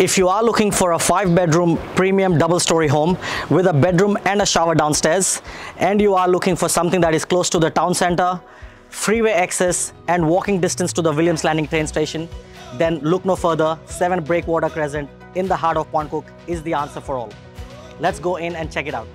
If you are looking for a five bedroom premium double story home with a bedroom and a shower downstairs, and you are looking for something that is close to the town center, freeway access, and walking distance to the Williams Landing train station, then look no further. 7 Breakwater Crescent in the heart of Point Cook is the answer for all. Let's go in and check it out.